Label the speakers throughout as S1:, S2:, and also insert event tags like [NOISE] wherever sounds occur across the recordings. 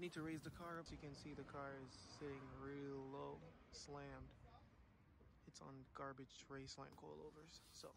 S1: Need to raise the car up you can see the car is sitting real low, slammed. It's on garbage Raceland coilovers, so.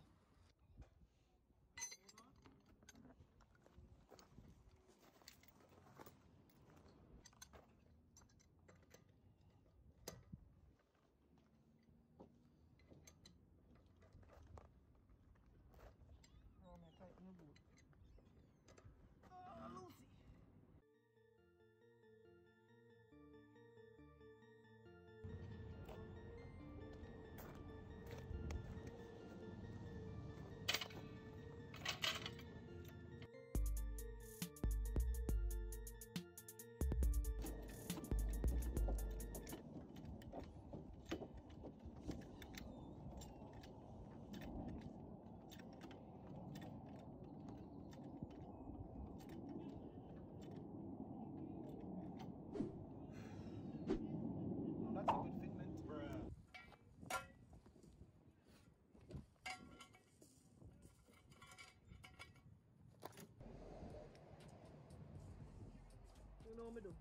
S1: You know what me?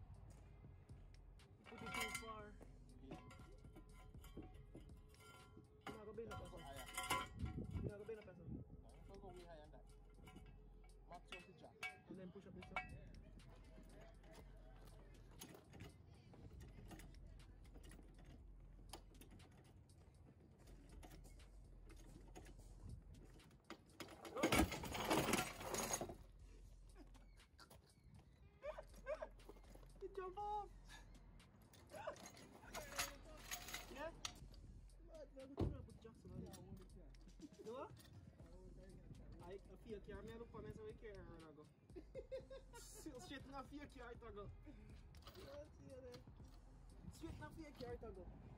S1: Put it too far. You're not gonna be in the person. You're not gonna be in the person.
S2: No, so go way higher than that. Max out the jack.
S1: And then push up this up. fia chiar, mi-aduc pe mine să vei chiar, dragă. Și tu n-a fie chiar, dragă. Ce,
S2: ce, ce, ce, ce, ce, ce, ce, ce, ce,
S1: ce,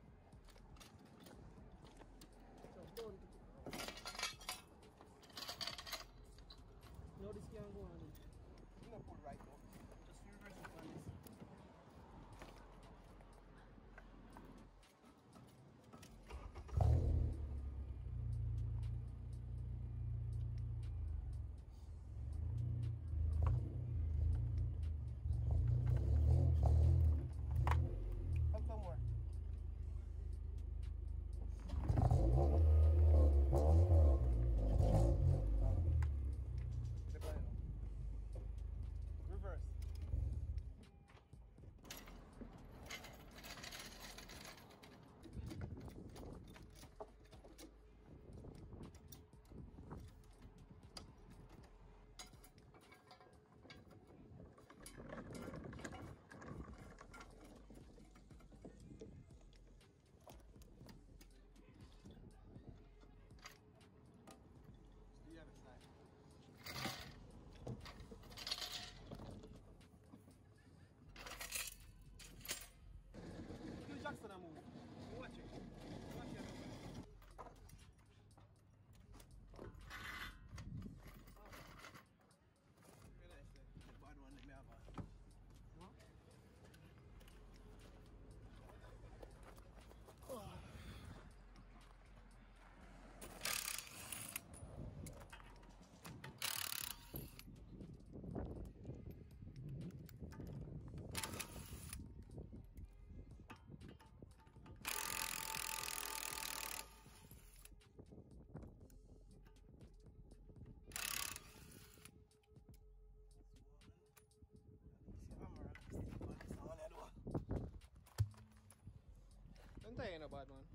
S1: Antayin na bad man.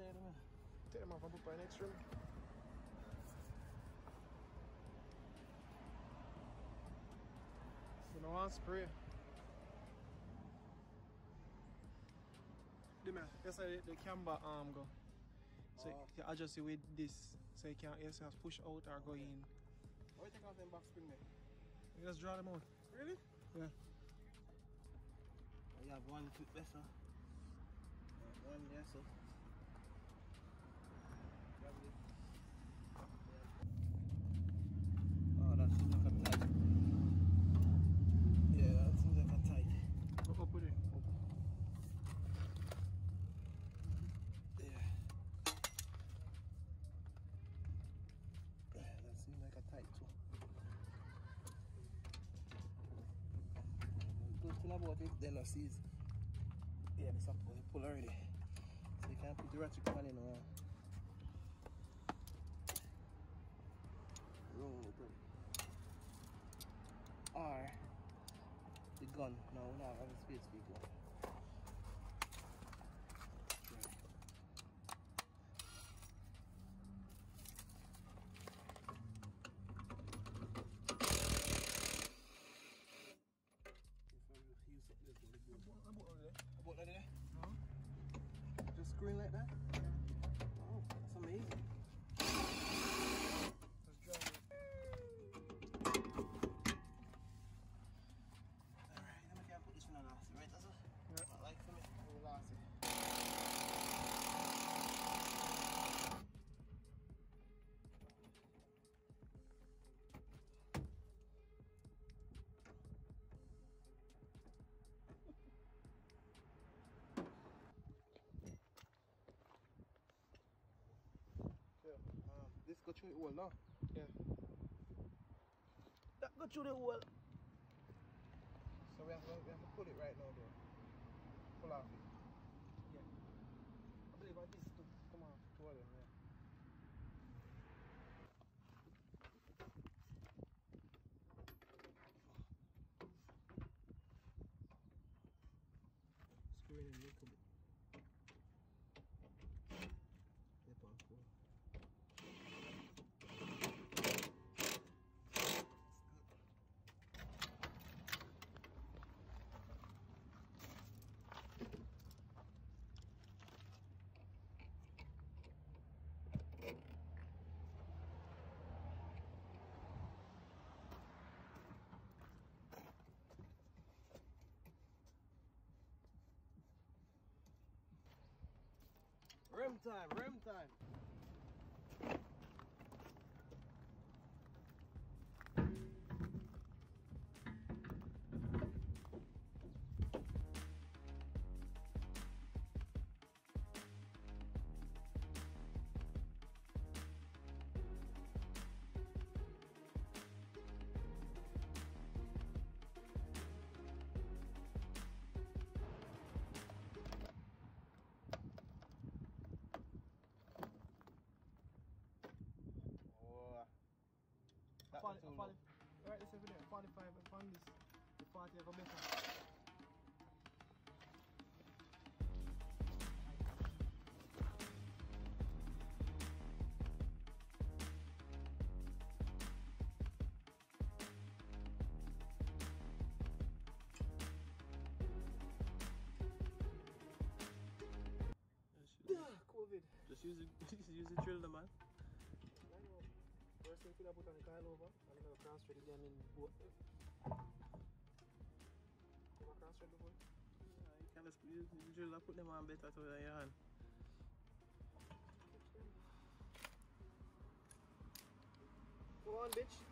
S2: Good tayo naman.
S1: Take them off and put by next room. You know, I'll spray. The man, that's how the, the camber arm go. So
S2: Oh.
S1: you adjust it with this, so you can yes, just push out or go in.
S2: Why you take off them back spring there?
S1: You just draw them out.
S2: Really?
S1: Yeah.
S2: You have one vessel. Uh, one there, so. Grab it. Oh, that seems like a tight. Yeah, that seems like a tight.
S1: Go up with it.
S2: Yeah. Yeah, That seems like a tight too. Good thing about it, then I sees. Yeah, it's up pull already. So you can't put the ratchet pan in roll it. The gun. No, we don't have a space for gun. Right. About that there?
S1: No?
S2: Just screwing like that? Wow, that's amazing.
S1: Let's drive it.
S2: Alright, then we can put this one on last, right? That's it?
S1: Yeah.
S2: Not like for me.
S1: Oh, last it.
S2: Yeah. Um, this go through it all now.
S1: Yeah.
S2: That go through the wall. So we have, to, we have to pull it right now though. Pull off it.
S1: Yeah. I believe I this to come on.
S2: Two of them, yeah. Screw it in a little bit. Yep, on cool. Rim time, rim time. That
S1: Forty,
S2: one too
S1: forty, right, this over there. 45 upon this. The 40 I go better.
S2: Just, use it, [LAUGHS] just use the drill, man.
S1: First thing I put on the coil over, and then I cross thread again in both. You ever cross thread before?
S2: Yeah, you can just the drill and put them on better to your hand.
S1: Come on, bitch.